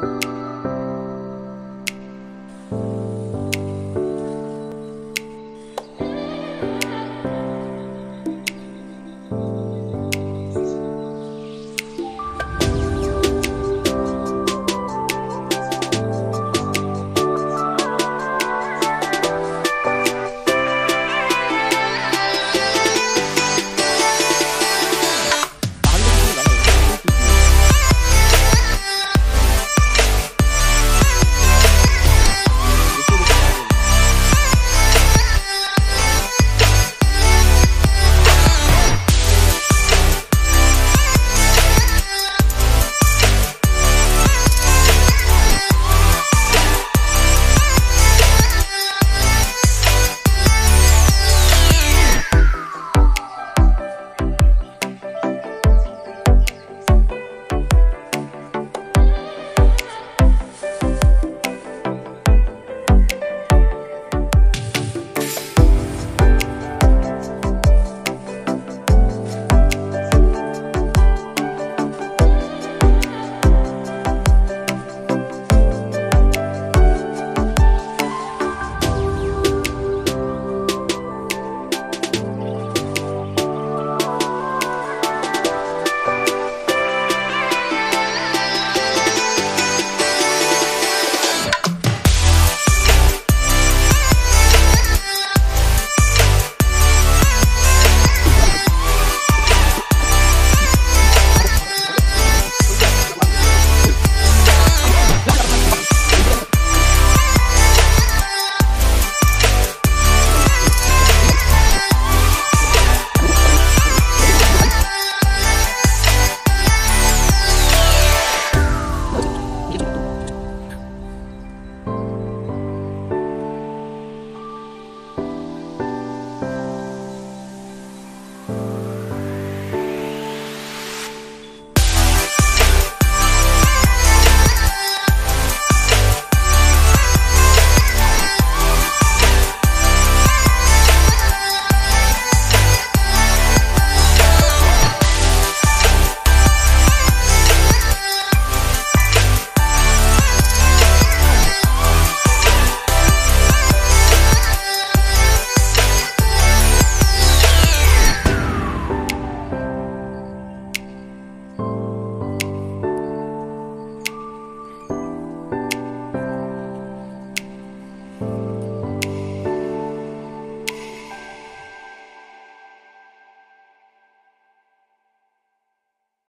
Bye.